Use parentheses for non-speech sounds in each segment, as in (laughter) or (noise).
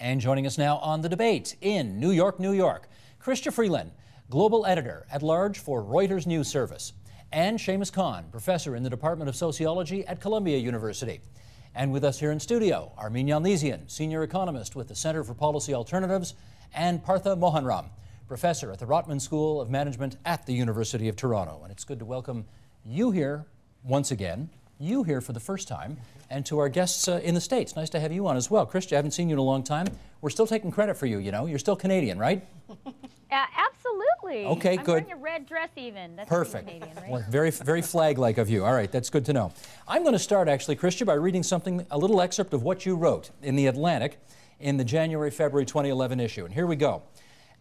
And joining us now on the debate in New York, New York, Chrystia Freeland, global editor at large for Reuters News Service, and Shamus Khan, professor in the Department of Sociology at Columbia University. And with us here in studio, Armine Yalnizyan, senior economist with the Center for Policy Alternatives, and Partha Mohanram, professor at the Rotman School of Management at the University of Toronto. And it's good to welcome you here once again, you here for the first time, and to our guests uh, in the States. Nice to have you on as well. Chrystia, I haven't seen you in a long time. We're still taking credit for you, you know. You're still Canadian, right? (laughs) Uh, absolutely. Okay, I'm good. wearing a red dress even. That's Perfect. Canadian, right? Well, very, very flag-like of you. All right, that's good to know. I'm going to start, actually, Chrystia, by reading something, a little excerpt of what you wrote in The Atlantic in the January-February 2011 issue. And here we go.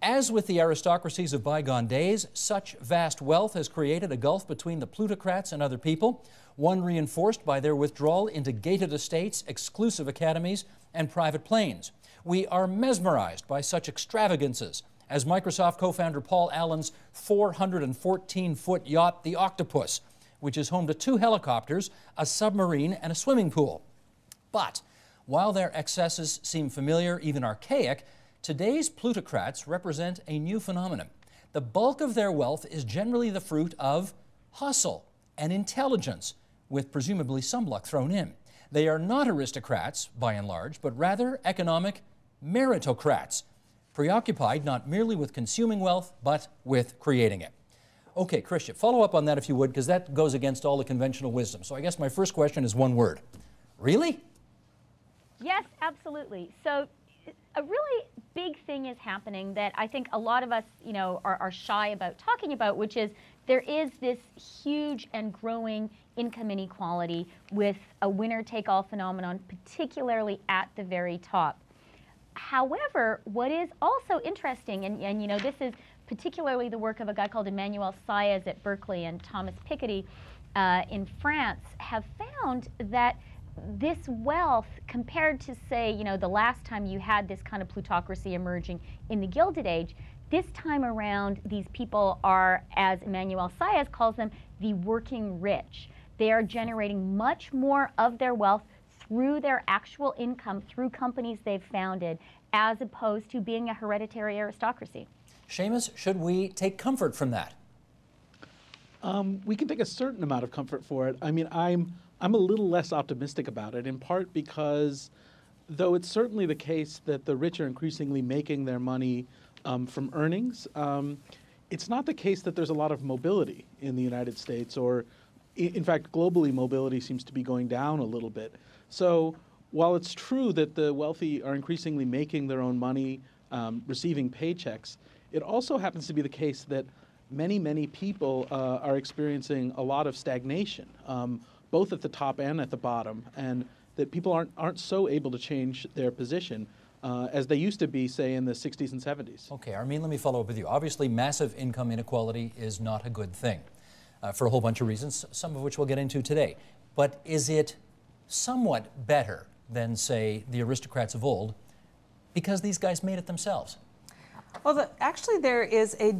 As with the aristocracies of bygone days, such vast wealth has created a gulf between the plutocrats and other people, one reinforced by their withdrawal into gated estates, exclusive academies, and private planes. We are mesmerized by such extravagances as Microsoft co founder Paul Allen's 414 foot yacht, the Octopus, which is home to two helicopters, a submarine, and a swimming pool. But while their excesses seem familiar, even archaic, today's plutocrats represent a new phenomenon. The bulk of their wealth is generally the fruit of hustle and intelligence, with presumably some luck thrown in. They are not aristocrats, by and large, but rather economic meritocrats, preoccupied not merely with consuming wealth, but with creating it. Okay, Chrystia, follow up on that if you would, because that goes against all the conventional wisdom. So I guess my first question is one word. Really? Yes, absolutely. So a really big thing is happening that I think a lot of us, you know, are, are shy about talking about, which is there is this huge and growing income inequality with a winner-take-all phenomenon, particularly at the very top. However, what is also interesting, and, and you know, this is particularly the work of a guy called Emmanuel Saez at Berkeley and Thomas Piketty uh, in France, have found that this wealth compared to say you know the last time you had this kind of plutocracy emerging in the gilded age this time around these people are as emmanuel saez calls them the working rich they are generating much more of their wealth through their actual income through companies they've founded as opposed to being a hereditary aristocracy Shamus, should we take comfort from that? Um, we can take a certain amount of comfort for it. I mean, I'm I'm a little less optimistic about it, in part because though it's certainly the case that the rich are increasingly making their money um, from earnings, um, it's not the case that there's a lot of mobility in the United States, or in fact, globally, mobility seems to be going down a little bit. So while it's true that the wealthy are increasingly making their own money, um, receiving paychecks, it also happens to be the case that many, many people uh, are experiencing a lot of stagnation. Um, both at the top and at the bottom, and that people aren't, aren't so able to change their position uh, as they used to be, say, in the 60s and 70s. Okay, Armine, let me follow up with you. Obviously, massive income inequality is not a good thing uh, for a whole bunch of reasons, some of which we'll get into today. But is it somewhat better than, say, the aristocrats of old because these guys made it themselves? Well, the, actually, there is a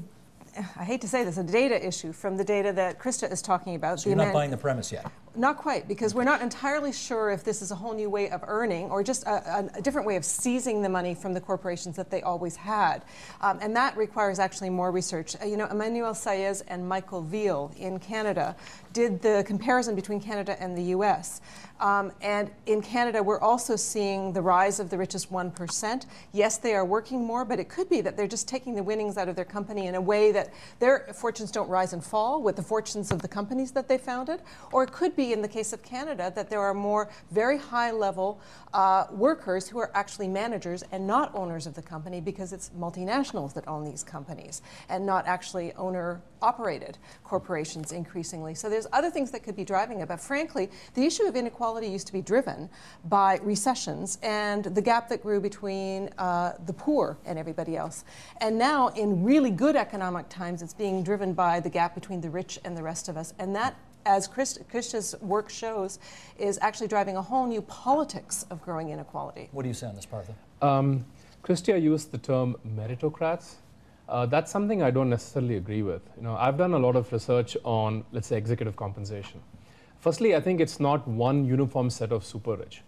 I hate to say this, a data issue from the data that Chrystia is talking about. So you're not buying the premise yet? Not quite, because we're not entirely sure if this is a whole new way of earning or just a, a different way of seizing the money from the corporations that they always had. Um, and that requires actually more research. Uh, you know, Emmanuel Saez and Michael Veall in Canada did the comparison between Canada and the US. Um, and in Canada, we're also seeing the rise of the richest 1%. Yes, they are working more, but it could be that they're just taking the winnings out of their company in a way that their fortunes don't rise and fall with the fortunes of the companies that they founded. Or it could be be, in the case of Canada, that there are more very high level uh, workers who are actually managers and not owners of the company because it's multinationals that own these companies and not actually owner operated corporations increasingly. So there's other things that could be driving it. But frankly, the issue of inequality used to be driven by recessions and the gap that grew between uh, the poor and everybody else. And now, in really good economic times, it's being driven by the gap between the rich and the rest of us. And that as Chrystia's work shows, is actually driving a whole new politics of growing inequality. What do you say on this, Partha? Um, Chrystia used the term meritocrats. Uh, that's something I don't necessarily agree with. You know, I've done a lot of research on, let's say, executive compensation. Firstly, I think it's not one uniform set of super rich.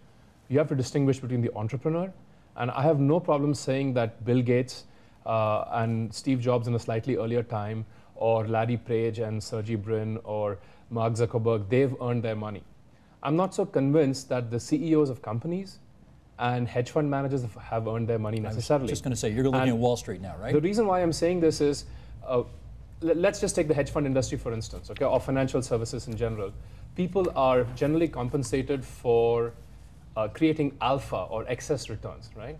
You have to distinguish between the entrepreneur And I have no problem saying that Bill Gates uh, and Steve Jobs in a slightly earlier time, or Larry Page and Sergey Brin, or Mark Zuckerberg, they've earned their money. I'm not so convinced that the CEOs of companies and hedge fund managers have earned their money necessarily. just going to say, you're looking And at Wall Street now, right? The reason why I'm saying this is, uh, let's just take the hedge fund industry for instance, okay, or financial services in general. People are generally compensated for uh, creating alpha or excess returns, right?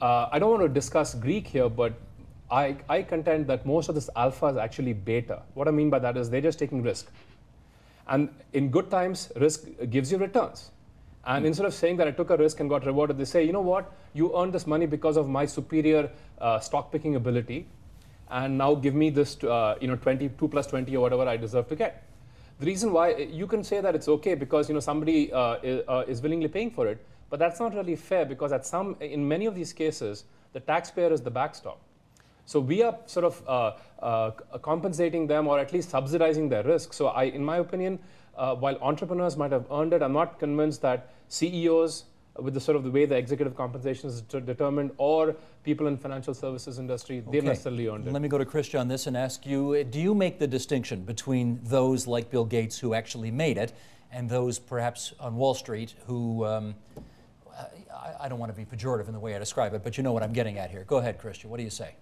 Uh, I don't want to discuss Greek here, but I, I contend that most of this alpha is actually beta. What I mean by that is they're just taking risk. And in good times, risk gives you returns. And instead of saying that I took a risk and got rewarded, they say, you know what, you earned this money because of my superior uh, stock picking ability, and now give me this, uh, you know, 22 plus 20 or whatever I deserve to get. The reason why you can say that it's okay because you know somebody uh, is, uh, is willingly paying for it, but that's not really fair because at some, in many of these cases, the taxpayer is the backstop. So we are sort of uh, uh, compensating them or at least subsidizing their risk. So I, in my opinion, uh, while entrepreneurs might have earned it, I'm not convinced that CEOs, with the sort of the way the executive compensation is determined, or people in financial services industry, they've necessarily earned it. Let me go to Chrystia on this and ask you uh, do you make the distinction between those like Bill Gates who actually made it and those perhaps on Wall Street who, um, I, I don't want to be pejorative in the way I describe it, but you know what I'm getting at here. Go ahead, Chrystia. What do you say?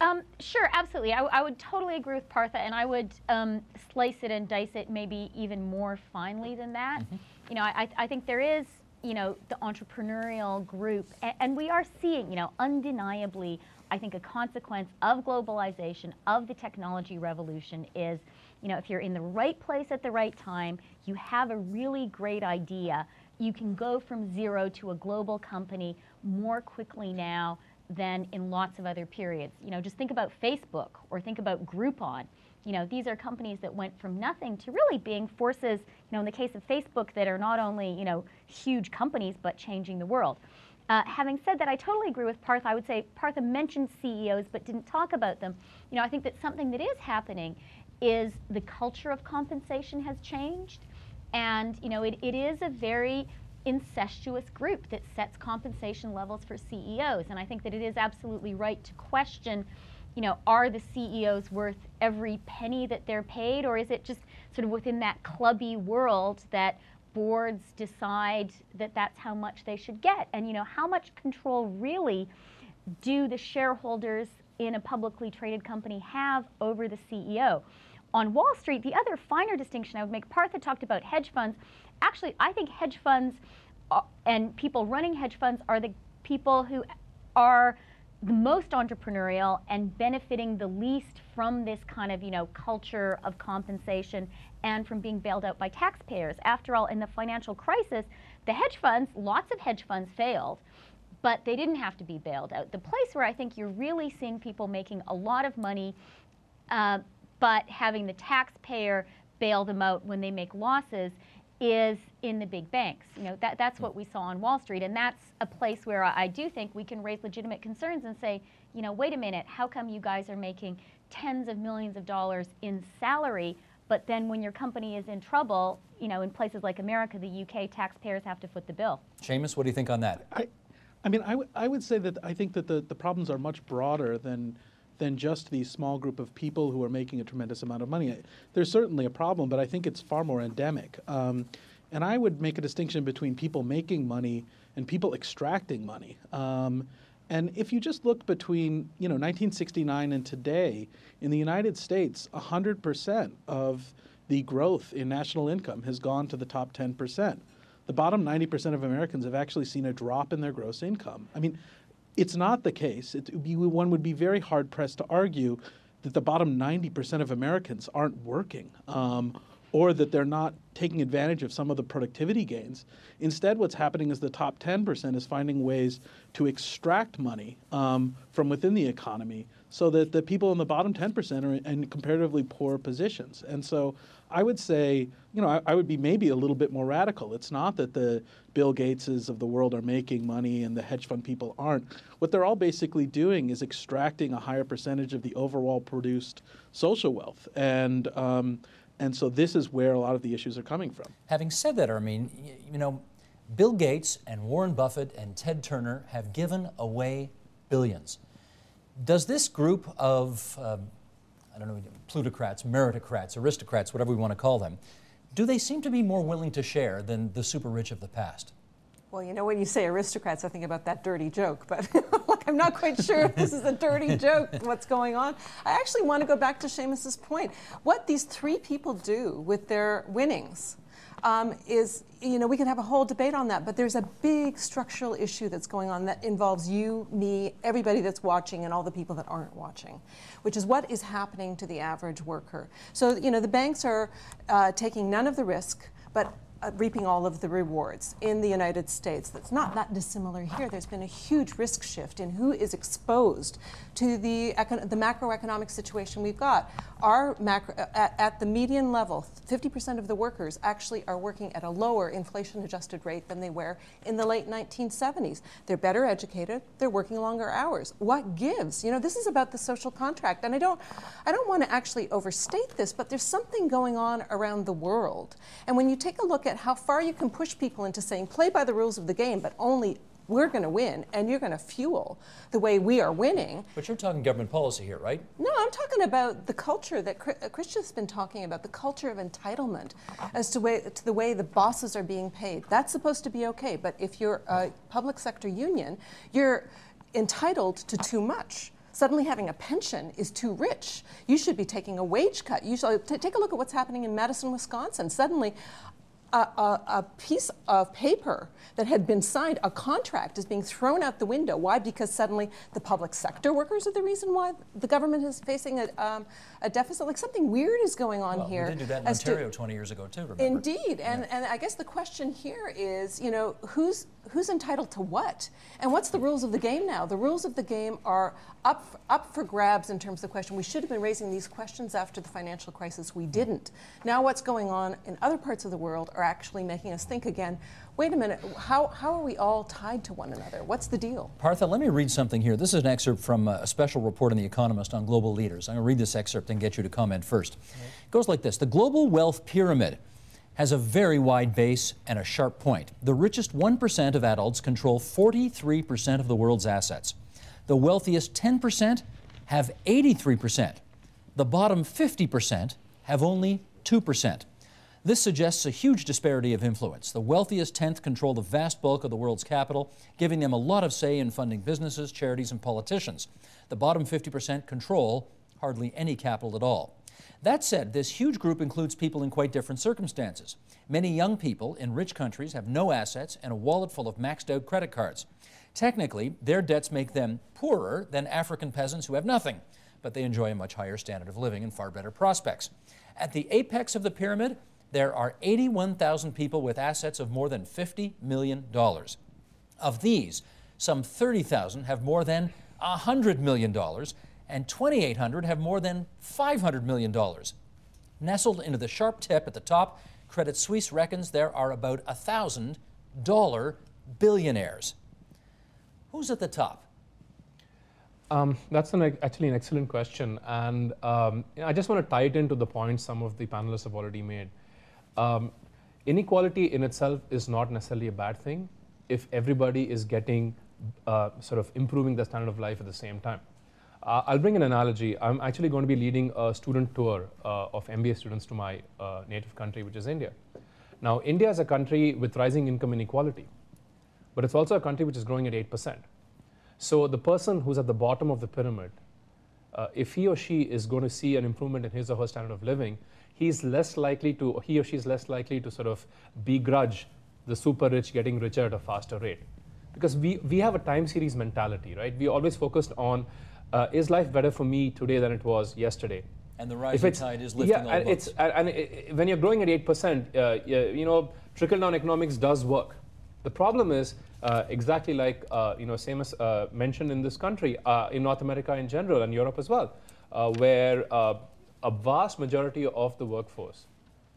Um, sure, absolutely. I, I would totally agree with Partha, and I would um, slice it and dice it maybe even more finely than that. You know, I, I think there is, you know, the entrepreneurial group, and, and we are seeing, you know, undeniably, I think a consequence of globalization, of the technology revolution is, you know, if you're in the right place at the right time, you have a really great idea, you can go from zero to a global company more quickly now than in lots of other periods. You know, just think about Facebook or think about Groupon. You know, these are companies that went from nothing to really being forces, you know, in the case of Facebook that are not only, you know, huge companies but changing the world. Uh, having said that, I totally agree with Partha. I would say Partha mentioned CEOs but didn't talk about them. You know, I think that something that is happening is the culture of compensation has changed. And, you know, it, it is a very incestuous group that sets compensation levels for CEOs. And I think that it is absolutely right to question, you know, are the CEOs worth every penny that they're paid, or is it just sort of within that clubby world that boards decide that that's how much they should get? And, you know, how much control really do the shareholders in a publicly traded company have over the CEO? On Wall Street, the other finer distinction I would make, Partha talked about hedge funds. Actually, I think hedge funds uh, and people running hedge funds are the people who are the most entrepreneurial and benefiting the least from this kind of you know culture of compensation and from being bailed out by taxpayers. After all, in the financial crisis, the hedge funds, lots of hedge funds failed but they didn't have to be bailed out. The place where I think you're really seeing people making a lot of money, uh, but having the taxpayer bail them out when they make losses is in the big banks. You know, that, that's what mm. we saw on Wall Street, and that's a place where I, I do think we can raise legitimate concerns and say, you know, wait a minute, how come you guys are making tens of millions of dollars in salary, but then when your company is in trouble, you know, in places like America, the UK, taxpayers have to foot the bill. Shamus, what do you think on that? I, I mean, I, w- I would say that I think that the, the problems are much broader than than just the small group of people who are making a tremendous amount of money. There's certainly a problem, but I think it's far more endemic. Um, and I would make a distinction between people making money and people extracting money. Um, and if you just look between, you know, 1969 and today, in the United States, 100% of the growth in national income has gone to the top 10%. The bottom 90% of Americans have actually seen a drop in their gross income. I mean, it's not the case. It, be- one would be very hard pressed to argue that the bottom 90% of Americans aren't working um, or that they're not taking advantage of some of the productivity gains. Instead, what's happening is the top 10% is finding ways to extract money um, from within the economy so that the people in the bottom 10% are in comparatively poor positions. And so I would say, you know, I, I would be maybe a little bit more radical. It's not that the Bill Gateses of the world are making money and the hedge fund people aren't. What they're all basically doing is extracting a higher percentage of the overall produced social wealth. And, um, and so this is where a lot of the issues are coming from. Having said that, Armine, y- you know, Bill Gates and Warren Buffett and Ted Turner have given away billions. Does this group of, uh, I don't know, plutocrats, meritocrats, aristocrats, whatever we want to call them, do they seem to be more willing to share than the super rich of the past? Well, you know, when you say aristocrats, I think about that dirty joke, but (laughs) (laughs) I'm not quite sure if this is a dirty joke, what's going on. I actually want to go back to Shamus's point. What these three people do with their winnings um, is, you know, we can have a whole debate on that, but there's a big structural issue that's going on that involves you, me, everybody that's watching, and all the people that aren't watching, which is what is happening to the average worker. So, you know, the banks are uh, taking none of the risk, but reaping all of the rewards in the United States. That's not that dissimilar here. There's been a huge risk shift in who is exposed to the, the macroeconomic situation we've got. Our macro, uh, at, at the median level, 50% of the workers actually are working at a lower inflation adjusted rate than they were in the late 1970s. They're better educated, they're working longer hours. What gives? You know, this is about the social contract. And I don't, I don't want to actually overstate this, but there's something going on around the world. And when you take a look at how far you can push people into saying, play by the rules of the game, but only we're going to win and you're going to fuel the way we are winning. But you're talking government policy here, right? No, I'm talking about the culture that uh, Chrystia's been talking about, the culture of entitlement as to, way, to the way the bosses are being paid. That's supposed to be okay, but if you're a public sector union, you're entitled to too much. Suddenly, having a pension is too rich. You should be taking a wage cut. You should take a look at what's happening in Madison, Wisconsin. Suddenly, a, a, a, piece of paper that had been signed, a contract, is being thrown out the window. Why? Because suddenly the public sector workers are the reason why the government is facing a, um, a deficit. Like something weird is going on well, here. We did do that in Ontario to, 20 years ago too. Remember? Indeed, and yeah. and I guess the question here is, you know, who's who's entitled to what, and what's the rules of the game now? The rules of the game are up up for grabs in terms of the question. We should have been raising these questions after the financial crisis. We didn't. Now, what's going on in other parts of the world are actually making us think again. Wait a minute, how, how are we all tied to one another? What's the deal? Partha, let me read something here. This is an excerpt from a special report in The Economist on global leaders. I'm going to read this excerpt and get you to comment first. It goes like this The global wealth pyramid has a very wide base and a sharp point. The richest 1% of adults control 43% of the world's assets. The wealthiest 10% have 83%. The bottom 50% have only 2%. This suggests a huge disparity of influence. The wealthiest tenth control the vast bulk of the world's capital, giving them a lot of say in funding businesses, charities, and politicians. The bottom 50% control hardly any capital at all. That said, this huge group includes people in quite different circumstances. Many young people in rich countries have no assets and a wallet full of maxed out credit cards. Technically, their debts make them poorer than African peasants who have nothing, but they enjoy a much higher standard of living and far better prospects. At the apex of the pyramid, there are 81,000 people with assets of more than $50 million. Of these, some 30,000 have more than $100 million, and 2,800 have more than $500 million. Nestled into the sharp tip at the top, Credit Suisse reckons there are about 1,000 dollar billionaires. Who's at the top? Um, that's an, actually an excellent question. And um, I just want to tie it into the points some of the panelists have already made. Um, inequality in itself is not necessarily a bad thing if everybody is getting uh, sort of improving their standard of life at the same time. Uh, I'll bring an analogy. I'm actually going to be leading a student tour uh, of MBA students to my uh, native country, which is India. Now, India is a country with rising income inequality, but it's also a country which is growing at 8%. So the person who's at the bottom of the pyramid, uh, if he or she is going to see an improvement in his or her standard of living, he's less likely to, he or she is less likely to sort of begrudge the super rich getting richer at a faster rate. Because we, we have a time series mentality, right? We always focused on uh, is life better for me today than it was yesterday? And the rising tide is lifting yeah, all and boats. It's, and it, when you're growing at 8%, uh, you know, trickle down economics does work. The problem is uh, exactly like uh, you know, Shamus uh, mentioned in this country, uh, in North America in general, and Europe as well, uh, where a vast majority of the workforce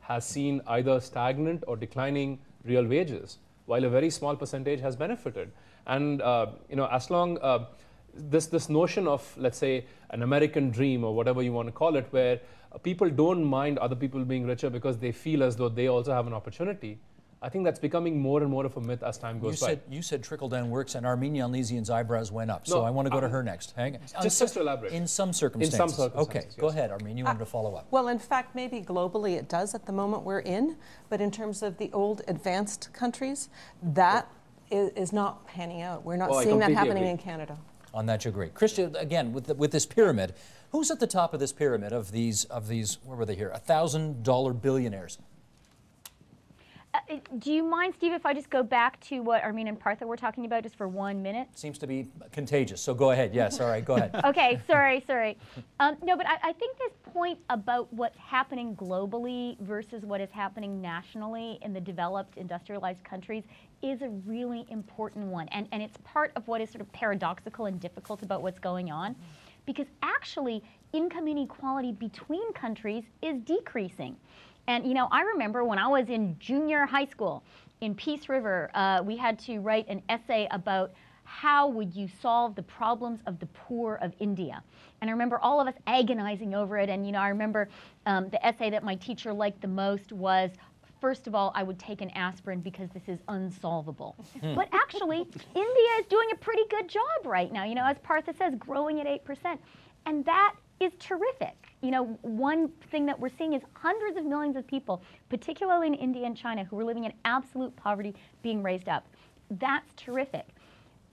has seen either stagnant or declining real wages, while a very small percentage has benefited. And uh, you know, as long uh, this this notion of let's say an American dream or whatever you want to call it, where uh, people don't mind other people being richer because they feel as though they also have an opportunity. I think that's becoming more and more of a myth as time You goes by. said, you said trickle down works, and Armine Yalnizyan's eyebrows went up. So I want to go to uh, her next. Hang on. just- just to elaborate. In some circumstances. In some circumstances, Okay, go ahead, Armine. You wanted to follow up. Well, in fact, maybe globally it does at the moment we're in, but in terms of the old advanced countries, that is, is not panning out. We're not Well, seeing that happening agree. in Canada. On that, you agree. Chrystia, again, with, the, with this pyramid, who's at the top of this pyramid of these, of these where were they here? A thousand dollar billionaires. Do you mind, Steve, if I just go back to what Armine and Partha were talking about just for one minute? Seems to be contagious. So go ahead. Yes, all right, go ahead. (laughs) okay, (laughs) sorry, sorry. Um, no, but I, I think this point about what's happening globally versus what is happening nationally in the developed industrialized countries is a really important one. And, and it's part of what is sort of paradoxical and difficult about what's going on. Because actually, income inequality between countries is decreasing. And you know, I remember when I was in junior high school in Peace River, uh, we had to write an essay about how would you solve the problems of the poor of India. And I remember all of us agonizing over it. And you know, I remember um, the essay that my teacher liked the most was. First of all, I would take an aspirin because this is unsolvable. But actually, India is doing a pretty good job right now. You know, as Partha says, growing at 8%. And that is terrific. You know, one thing that we're seeing is hundreds of millions of people, particularly in India and China, who are living in absolute poverty being raised up. That's terrific.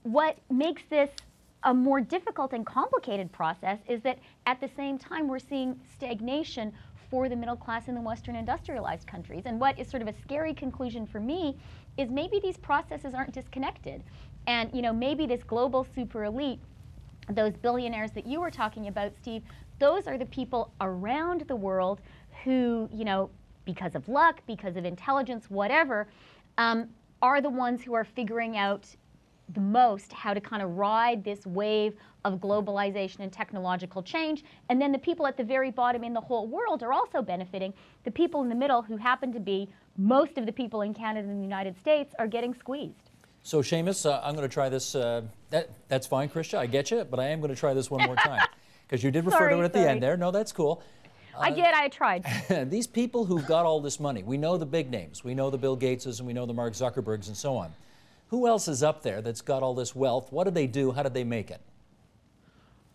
What makes this a more difficult and complicated process is that at the same time we're seeing stagnation for the middle class in the Western industrialized countries. And what is sort of a scary conclusion for me is maybe these processes aren't disconnected. And you know, maybe this global super elite those billionaires that you were talking about, Steve, those are the people around the world who, you know, because of luck, because of intelligence, whatever, um, are the ones who are figuring out the most how to kind of ride this wave of globalization and technological change. And then the people at the very bottom in the whole world are also benefiting. The people in the middle, who happen to be most of the people in Canada and the United States, are getting squeezed. So, Shamus, uh, I'm going to try this. Uh, that, that's fine, Chrystia. I get you, but I am going to try this one more time (laughs) because you did refer Sorry, to it at the end there. No, that's cool. I did, I tried. (laughs) These people who've got all this money, we know the big names. We know the Bill Gateses and we know the Mark Zuckerbergs and so on. Who else is up there that's got all this wealth? What did they do? How did they make it?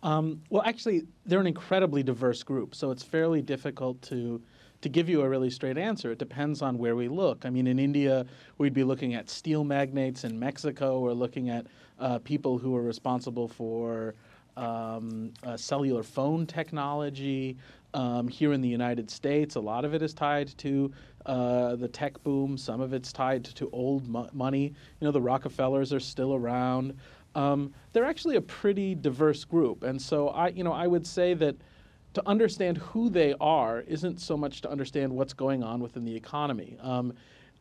Well, actually, they're an incredibly diverse group, so it's fairly difficult to to give you a really straight answer. It depends on where we look. I mean, in India, we'd be looking at steel magnates. In Mexico, we're looking at uh, people who are responsible for um, uh, cellular phone technology. Um, here in the United States, a lot of it is tied to uh, the tech boom. Some of it's tied to old mo- money. You know, the Rockefellers are still around. Um, they're actually a pretty diverse group, and so I, you know, I would say that to understand who they are isn't so much to understand what's going on within the economy. Um,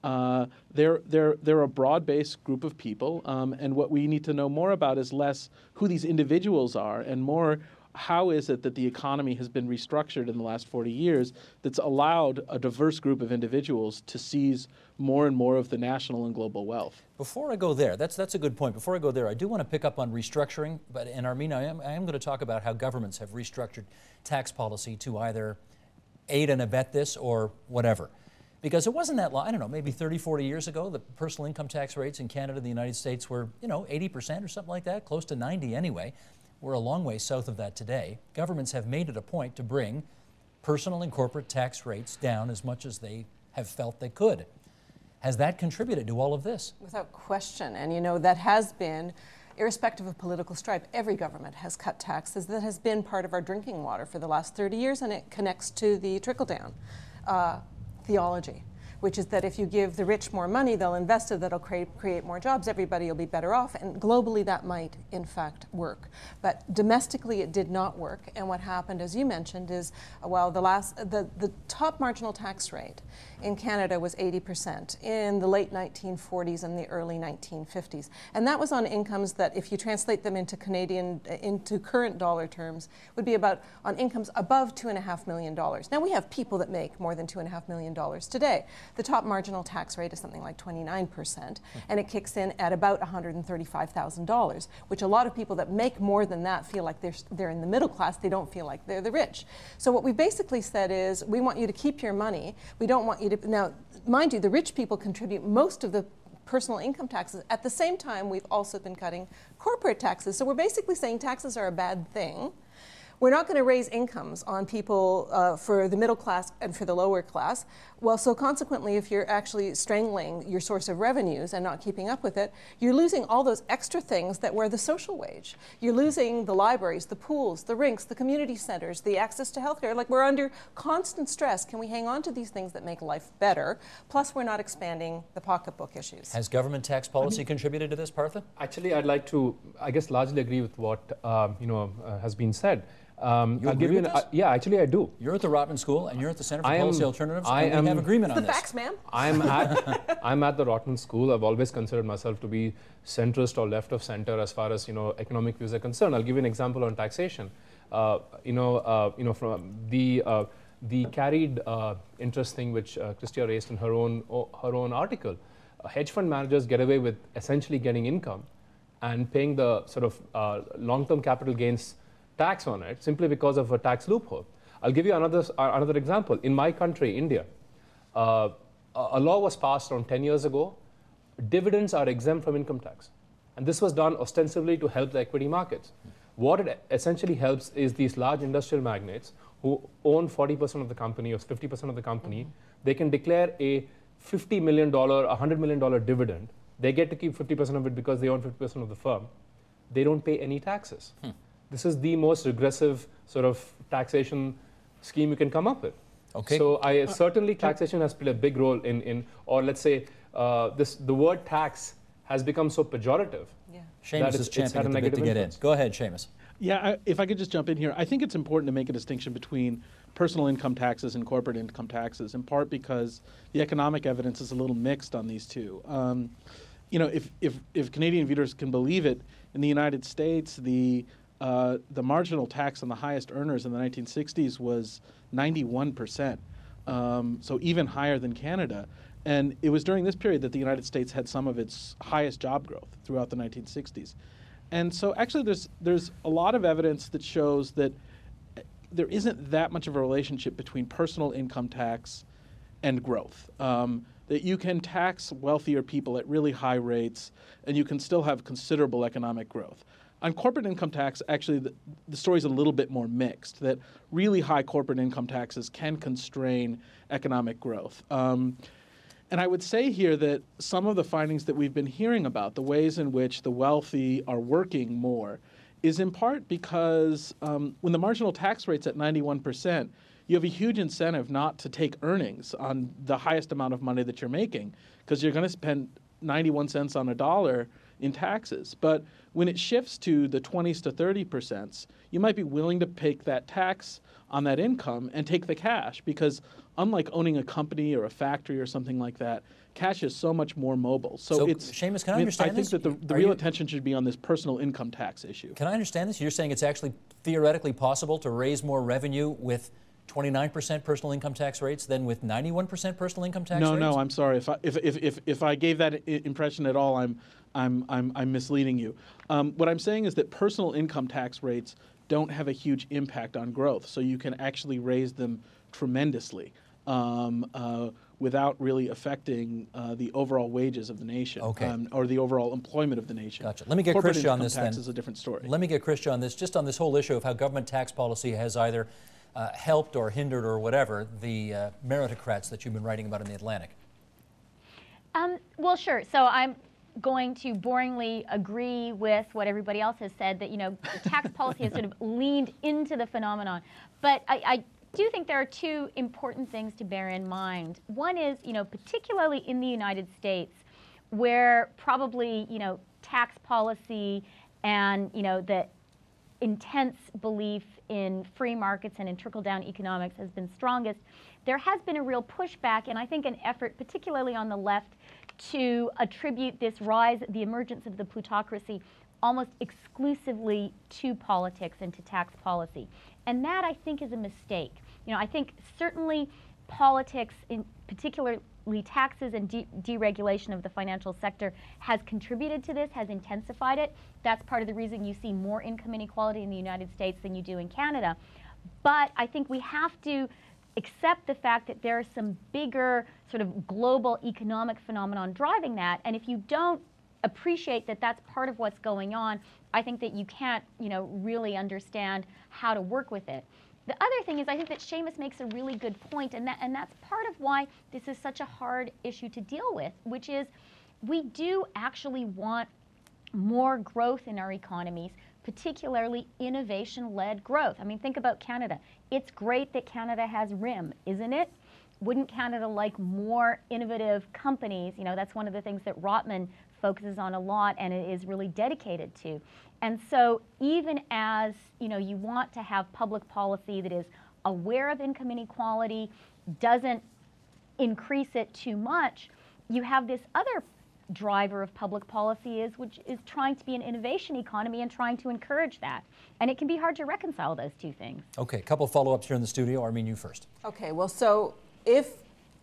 uh, they're, they're, they're a broad based group of people, um, and what we need to know more about is less who these individuals are and more how is it that the economy has been restructured in the last 40 years that's allowed a diverse group of individuals to seize more and more of the national and global wealth. Before I go there, that's, that's a good point. Before I go there, I do want to pick up on restructuring, but in Armine, I am, I am going to talk about how governments have restructured tax policy to either aid and abet this or whatever. Because it wasn't that long, I don't know, maybe 30, 40 years ago, the personal income tax rates in Canada and the United States were, you know, 80% or something like that, close to 90 anyway. We're a long way south of that today. Governments have made it a point to bring personal and corporate tax rates down as much as they have felt they could. Has that contributed to all of this? Without question. And you know, that has been, irrespective of political stripe, every government has cut taxes. That has been part of our drinking water for the last 30 years, and it connects to the trickle down uh, theology. Which is that if you give the rich more money, they'll invest it, that'll create, create more jobs, everybody will be better off. And globally, that might, in fact, work. But domestically, it did not work. And what happened, as you mentioned, is uh, well, the, last, the, the top marginal tax rate in Canada was 80% in the late 1940s and the early 1950s. And that was on incomes that, if you translate them into Canadian, into current dollar terms, would be about on incomes above $2.5 million. Now, we have people that make more than $2.5 million today. The top marginal tax rate is something like 29%, hmm. and it kicks in at about $135,000, which a lot of people that make more than that feel like they're, they're in the middle class. They don't feel like they're the rich. So what we basically said is, we want you to keep your money. We don't want you to, now, mind you, the rich people contribute most of the personal income taxes. At the same time, we've also been cutting corporate taxes. So we're basically saying taxes are a bad thing. We're not going to raise incomes on people uh, for the middle class and for the lower class. Well, so consequently, if you're actually strangling your source of revenues and not keeping up with it, you're losing all those extra things that were the social wage. You're losing the libraries, the pools, the rinks, the community centers, the access to healthcare. Like we're under constant stress. Can we hang on to these things that make life better? Plus, we're not expanding the pocketbook issues. Has government tax policy I mean, contributed to this, Partha? Actually, I'd like to, I guess, largely agree with what uh, you know uh, has been said. Um, you I'll give you an, uh, yeah, actually I do. You're at the Rotman School and you're at the Center for I Policy am, Alternatives. I and am, we have agreement on this. facts, ma'am. I'm (laughs) at I'm at the Rotman School. I've always considered myself to be centrist or left of center as far as you know economic views are concerned. I'll give you an example on taxation. Uh, you know, uh, you know, from the uh, the carried uh, interest thing which uh, Chrystia raised in her own her own article. hedge fund managers get away with essentially getting income and paying the sort of long-term capital gains tax on it simply because of a tax loophole. I'll give you another, uh, another example. In my country, India, uh, a law was passed around 10 years ago. Dividends are exempt from income tax. And this was done ostensibly to help the equity markets. What it essentially helps is these large industrial magnates who own 40% of the company or 50% of the company, they can declare a $50 million, $100 million dividend. They get to keep 50% of it because they own 50% of the firm. They don't pay any taxes. Hmm this is the most regressive sort of taxation scheme you can come up with. Okay. So I certainly taxation has played a big role in, in or let's say uh, this the word tax has become so pejorative. Yeah. Shamus is championing a bit to get in. Go ahead, Shamus. Yeah, I, if I could just jump in here, I think it's important to make a distinction between personal income taxes and corporate income taxes, in part because the economic evidence is a little mixed on these two. Um, you know, if, if, if Canadian viewers can believe it, in the United States, the uh, the marginal tax on the highest earners in the 1960s was 91%, um, so even higher than Canada. And it was during this period that the United States had some of its highest job growth throughout the 1960s. And so actually there's, there's a lot of evidence that shows that there isn't that much of a relationship between personal income tax and growth. Um, that you can tax wealthier people at really high rates and you can still have considerable economic growth. On corporate income tax, actually, the, the story is a little bit more mixed. That really high corporate income taxes can constrain economic growth. Um, and I would say here that some of the findings that we've been hearing about, the ways in which the wealthy are working more, is in part because um, when the marginal tax rate's at 91%, you have a huge incentive not to take earnings on the highest amount of money that you're making because you're going to spend 91 cents on a dollar in taxes. But when it shifts to the 20s to 30 percent, you might be willing to pay that tax on that income and take the cash because unlike owning a company or a factory or something like that, cash is so much more mobile. So, so it's Shamus, can I, I understand I think this? that the, the real you, attention should be on this personal income tax issue. Can I understand this? You're saying it's actually theoretically possible to raise more revenue with 29% personal income tax rates than with 91% personal income tax no, rates? No, no, I'm sorry. If I, if, if, if, if I gave that impression at all, I'm, I'm, I'm, I'm misleading you. Um, what I'm saying is that personal income tax rates don't have a huge impact on growth, so you can actually raise them tremendously. Um, uh, without really affecting uh, the overall wages of the nation okay. um, or the overall employment of the nation. Gotcha. Let me get Corporate Chrystia on this tax then. is a different story. Let me get Chrystia on this, just on this whole issue of how government tax policy has either uh, helped or hindered or whatever the uh, meritocrats that you've been writing about in the Atlantic. Um, well, sure. So I'm going to boringly agree with what everybody else has said that you know tax (laughs) policy has sort of leaned into the phenomenon, but I, I do think there are two important things to bear in mind. One is, you know, particularly in the United States, where probably, you know, tax policy and, you know, the intense belief in free markets and in trickle down economics has been strongest, there has been a real pushback and I think an effort, particularly on the left, to attribute this rise, the emergence of the plutocracy, almost exclusively to politics and to tax policy. And that I think is a mistake. You know, I think certainly politics, in particular taxes and de- deregulation of the financial sector has contributed to this, has intensified it. That's part of the reason you see more income inequality in the United States than you do in Canada. But I think we have to accept the fact that there are some bigger sort of global economic phenomenon driving that. And if you don't appreciate that that's part of what's going on, I think that you can't, you know, really understand how to work with it. The other thing is I think that Shamus makes a really good point, and, that, and that's part of why this is such a hard issue to deal with, which is we do actually want more growth in our economies, particularly innovation-led growth. I mean, think about Canada. It's great that Canada has RIM, isn't it? Wouldn't Canada like more innovative companies? You know, that's one of the things that Rotman focuses on a lot and it is really dedicated to. And so even as you know you want to have public policy that is aware of income inequality, doesn't increase it too much, you have this other driver of public policy is which is trying to be an innovation economy and trying to encourage that. And it can be hard to reconcile those two things. Okay, a couple follow-ups here in the studio. Armine, you first. Okay, well, so if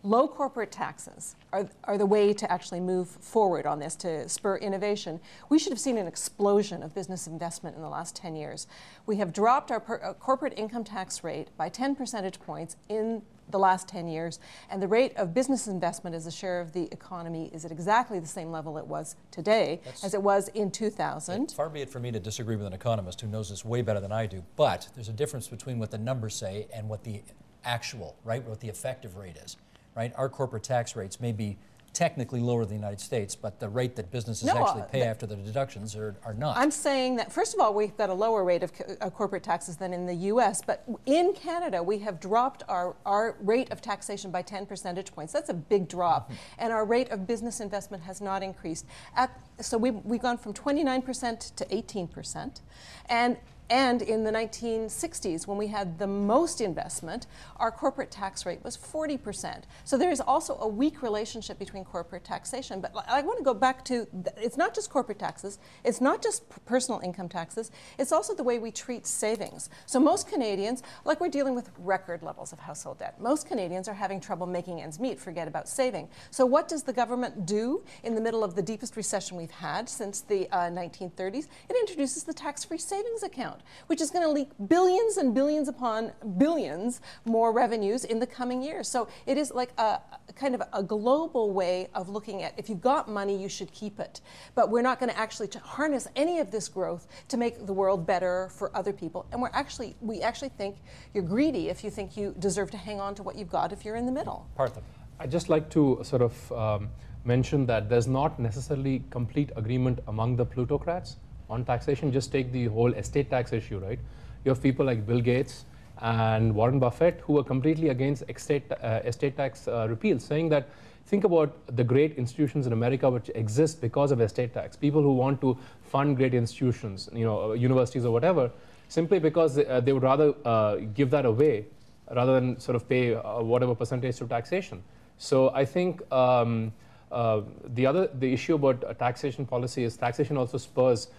low corporate taxes are, are the way to actually move forward on this to spur innovation. We should have seen an explosion of business investment in the last 10 years. We have dropped our per, uh, corporate income tax rate by 10 percentage points in the last 10 years, and the rate of business investment as a share of the economy is at exactly the same level it was today That's, as it was in 2000. Far be it for me to disagree with an economist who knows this way better than I do, but there's a difference between what the numbers say and what the actual, right, what the effective rate is right? Our corporate tax rates may be technically lower than the United States, but the rate that businesses no, actually uh, pay after the deductions are, are not. I'm saying that, first of all, we've got a lower rate of uh, corporate taxes than in the US, but in Canada, we have dropped our, our rate of taxation by 10 percentage points. That's a big drop. Mm -hmm. And our rate of business investment has not increased. At, so we've, we've gone from 29% to 18%. And and in the 1960s, when we had the most investment, our corporate tax rate was 40%. So there is also a weak relationship between corporate taxation. But I want to go back to it's not just corporate taxes, it's not just personal income taxes, it's also the way we treat savings. So most Canadians, like we're dealing with record levels of household debt, most Canadians are having trouble making ends meet, forget about saving. So what does the government do in the middle of the deepest recession we've had since the uh, 1930s? It introduces the tax free savings account which is going to leak billions and billions upon billions more revenues in the coming years. So it is like a kind of a global way of looking at if you've got money, you should keep it. But we're not going to actually harness any of this growth to make the world better for other people. And we're actually, we actually think you're greedy if you think you deserve to hang on to what you've got if you're in the middle. Partha. I'd just like to sort of um, mention that there's not necessarily complete agreement among the plutocrats on taxation. Just take the whole estate tax issue, right? You have people like Bill Gates and Warren Buffett who are completely against estate, uh, estate tax uh, repeal, saying that think about the great institutions in America which exist because of estate tax. People who want to fund great institutions, you know, uh, universities or whatever, simply because they, uh, they would rather uh, give that away rather than sort of pay uh, whatever percentage to taxation. So I think um, the other the issue about taxation policy is taxation also spurs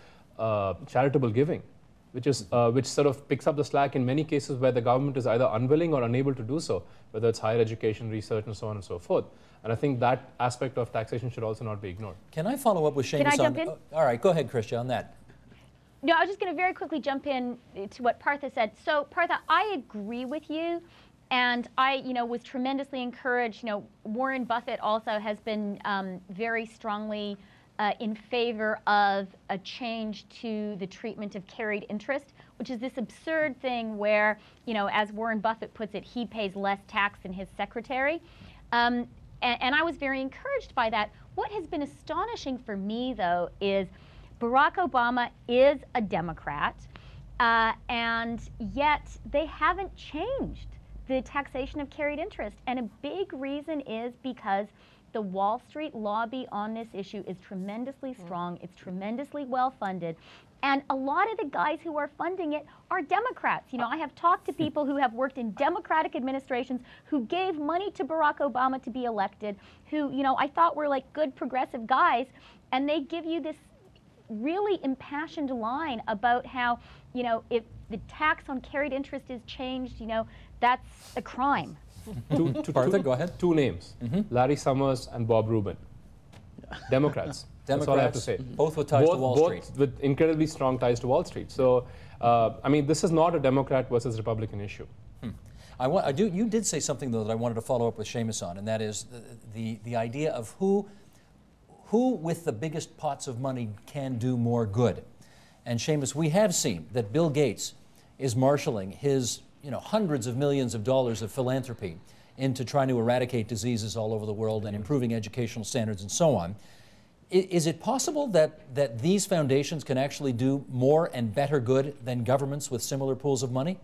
uh, charitable giving, which, is, uh, which sort of picks up the slack in many cases where the government is either unwilling or unable to do so, whether it's higher education, research, and so on and so forth. And I think that aspect of taxation should also not be ignored. Can I follow up with Shamus? Can I jump on, in? Uh, all right, go ahead, Chrystia, on that. No, I was just going to very quickly jump in to what Partha said. So, Partha, I agree with you. And I, you know, was tremendously encouraged. You know, Warren Buffett also has been um, very strongly uh, in favor of a change to the treatment of carried interest, which is this absurd thing where, you know, as Warren Buffett puts it, he pays less tax than his secretary. Um, and, and I was very encouraged by that. What has been astonishing for me, though, is Barack Obama is a Democrat, uh, and yet they haven't changed the taxation of carried interest. And a big reason is because the Wall Street lobby on this issue is tremendously mm. strong. It's tremendously well funded. And a lot of the guys who are funding it are Democrats. You know, I have talked to (laughs) people who have worked in Democratic administrations who gave money to Barack Obama to be elected, who, you know, I thought were like good progressive guys, and they give you this really impassioned line about how, you know, if the tax on carried interest is changed, you know, that's a crime. Two, (laughs) two, Partha, two- go ahead. Two names mm-hmm. Larry Summers and Bob Rubin. Democrats. (laughs) That's all I have to say. Democrats, both with ties to both, Wall both Street. with incredibly strong ties to Wall Street. So, uh, I mean, this is not a Democrat versus Republican issue. Hmm. I, want, I do. You did say something though that I wanted to follow up with Shamus on, and that is the, the the idea of who who with the biggest pots of money can do more good. And Shamus, we have seen that Bill Gates is marshaling his you know hundreds of millions of dollars of philanthropy into trying to eradicate diseases all over the world and improving educational standards and so on. Is it possible that, that these foundations can actually do more and better good than governments with similar pools of money?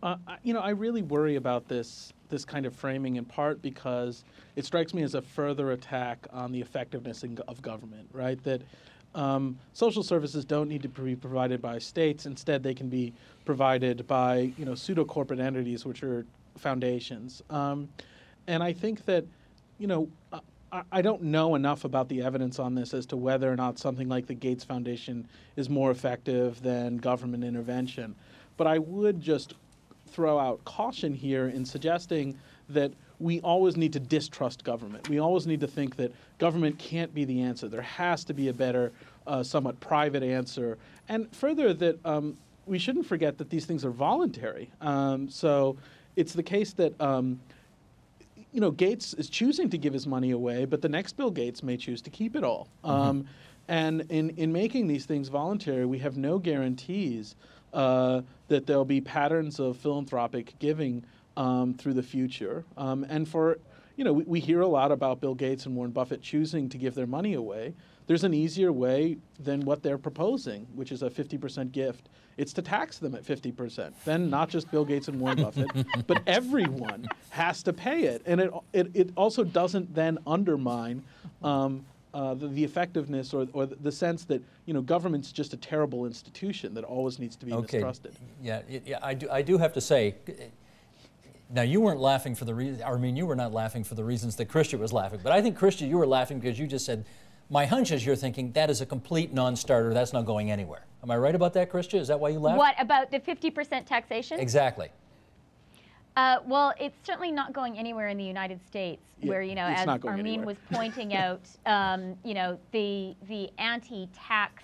Uh, you know, I really worry about this this kind of framing in part because it strikes me as a further attack on the effectiveness in, of government. Right, that um, social services don't need to be provided by states. Instead, they can be provided by you know pseudo corporate entities, which are foundations. Um, and I think that you know. I- I don't know enough about the evidence on this as to whether or not something like the Gates Foundation is more effective than government intervention. But I would just throw out caution here in suggesting that we always need to distrust government. We always need to think that government can't be the answer. There has to be a better, uh, somewhat private answer. And further, that um, we shouldn't forget that these things are voluntary. Um, so it's the case that. Um, you know, Gates is choosing to give his money away, but the next Bill Gates may choose to keep it all. Um, and in, in making these things voluntary, we have no guarantees uh, that there'll be patterns of philanthropic giving um, through the future. Um, and for, you know, we, we hear a lot about Bill Gates and Warren Buffett choosing to give their money away. There's an easier way than what they're proposing, which is a 50% gift. It's to tax them at 50%. Then not just Bill Gates and Warren Buffett, (laughs) but everyone has to pay it. And it, it, it also doesn't then undermine um, uh, the, the effectiveness or, or the sense that you know government's just a terrible institution that always needs to be mistrusted. Yeah, yeah, I do. I do have to say. Now you weren't laughing for the reason. I mean, you were not laughing for the reasons that Chrystia was laughing. But I think Chrystia, you were laughing because you just said, "My hunch is you're thinking that is a complete non-starter. That's not going anywhere." Am I right about that, Chrystia? Is that why you laughed? What about the 50% taxation? Exactly. Uh, well, it's certainly not going anywhere in the United States, Yeah, where you know, as not Armine anywhere. was pointing (laughs) out, um, you know, the the anti-tax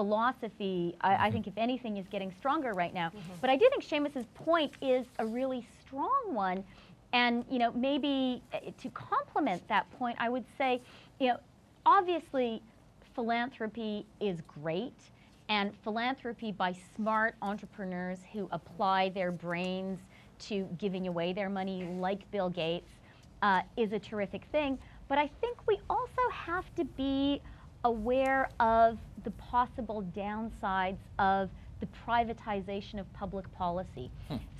philosophy, I, I think, if anything, is getting stronger right now. But I do think Shamus's point is a really strong one, and you know, maybe uh, to complement that point, I would say, you know, obviously, philanthropy is great. And philanthropy by smart entrepreneurs who apply their brains to giving away their money, like Bill Gates, uh, is a terrific thing. But I think we also have to be aware of the possible downsides of the privatization of public policy.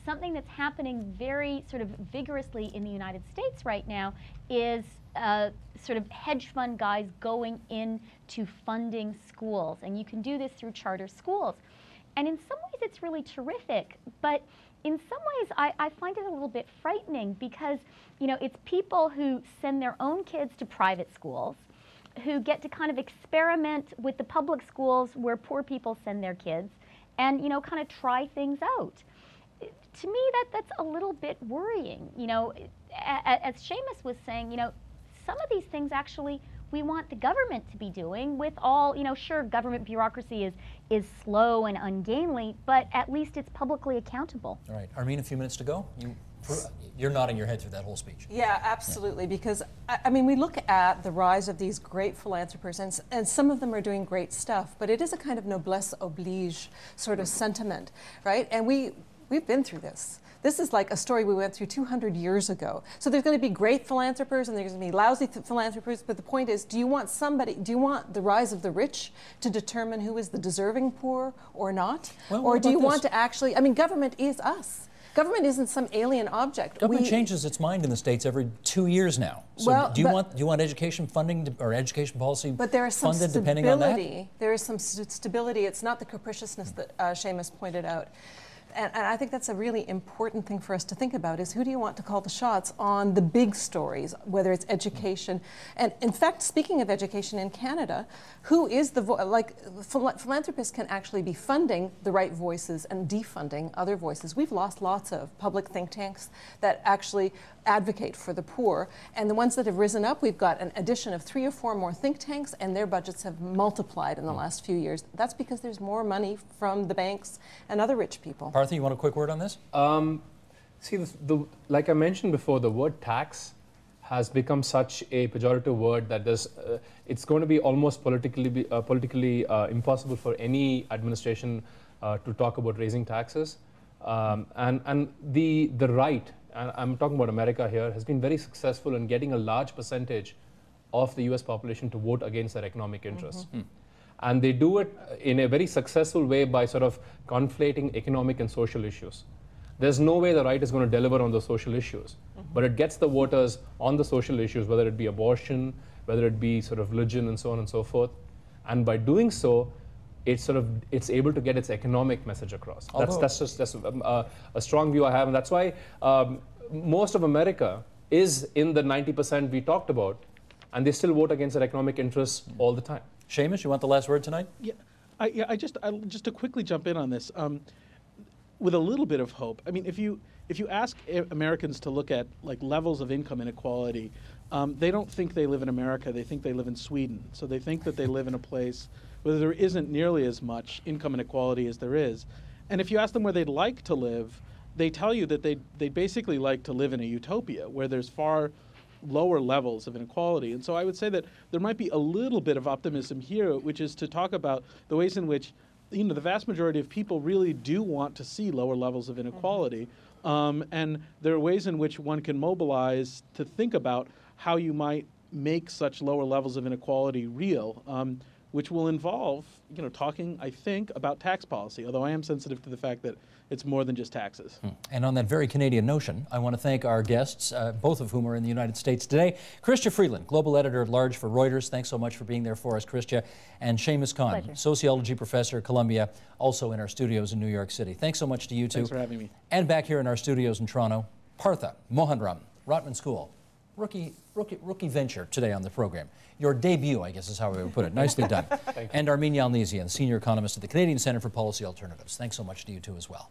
Something that's happening very sort of vigorously in the United States right now is uh, sort of hedge fund guys going into funding schools. And you can do this through charter schools. And in some ways, it's really terrific. But in some ways, I, I find it a little bit frightening because, you know, it's people who send their own kids to private schools who get to kind of experiment with the public schools where poor people send their kids and, you know, kind of try things out. To me, that, that's a little bit worrying. You know, as Shamus was saying, you know, some of these things actually we want the government to be doing with all, you know, sure, government bureaucracy is, is slow and ungainly, but at least it's publicly accountable. All right, Armine, a few minutes to go. You, you're nodding your head through that whole speech. Yeah, absolutely. Because I, I mean, we look at the rise of these great philanthropists, and, and some of them are doing great stuff. But it is a kind of noblesse oblige sort of sentiment, right? And we we've been through this. This is like a story we went through 200 years ago. So there's going to be great philanthropists and there's going to be lousy th- philanthropists. But the point is, do you want somebody? Do you want the rise of the rich to determine who is the deserving poor or not, Well, or do you about want to actually? I mean, government is us. Government isn't some alien object. Government We- changes its mind in the states every two years now. So Well, do you but- want do you want education funding to, or education policy But there is some funded stability. depending on that? There is some st- stability. It's not the capriciousness that uh, Shamus pointed out. And, I think that's a really important thing for us to think about is who do you want to call the shots on the big stories, whether it's education. And in fact, speaking of education in Canada, who is the, like, phil- philanthropists can actually be funding the right voices and defunding other voices. We've lost lots of public think tanks that actually advocate for the poor. And the ones that have risen up, we've got an addition of three or four more think tanks, and their budgets have multiplied in the last few years. That's because there's more money from the banks and other rich people. Partha, you want a quick word on this? Um, see, the, the, like I mentioned before, the word tax has become such a pejorative word that there's, uh, it's going to be almost politically, be, uh, politically uh, impossible for any administration uh, to talk about raising taxes. Um, and and the, the right, and I'm talking about America here, has been very successful in getting a large percentage of the US population to vote against their economic interests. Mm-hmm. Hmm. And they do it in a very successful way by sort of conflating economic and social issues. There's no way the right is going to deliver on the social issues, mm-hmm. but it gets the voters on the social issues, whether it be abortion, whether it be sort of religion, and so on and so forth. And by doing so, it's sort of it's able to get its economic message across. That's Although- that's just that's um, uh, a strong view I have, and that's why um, most of America is in the 90% we talked about, and they still vote against their economic interests all the time. Shamus, you want the last word tonight? Yeah, I, yeah, I just I, just to quickly jump in on this, um, with a little bit of hope. I mean, if you if you ask Americans to look at like levels of income inequality, um, they don't think they live in America. They think they live in Sweden. So they think that they live in a place where there isn't nearly as much income inequality as there is. And if you ask them where they'd like to live, they tell you that they they basically like to live in a utopia where there's far lower levels of inequality. And so I would say that there might be a little bit of optimism here, which is to talk about the ways in which you know the vast majority of people really do want to see lower levels of inequality. Um, and there are ways in which one can mobilize to think about how you might make such lower levels of inequality real, um, which will involve, you know, talking, I think, about tax policy. Although I am sensitive to the fact that it's more than just taxes. And on that very Canadian notion, I want to thank our guests, uh, both of whom are in the United States today. Chrystia Freeland, Global Editor at Large for Reuters. Thanks so much for being there for us, Chrystia. And Shamus Khan, Pleasure. Sociology Professor at Columbia, also in our studios in New York City. Thanks so much to you two. Thanks for having me. And back here in our studios in Toronto, Partha Mohanram, Rotman School. Rookie, rookie, rookie venture today on the program. Your debut, I guess is how we would put it. Nicely done. (laughs) and Armine Yalnizyan, Senior Economist at the Canadian Center for Policy Alternatives. Thanks so much to you two as well.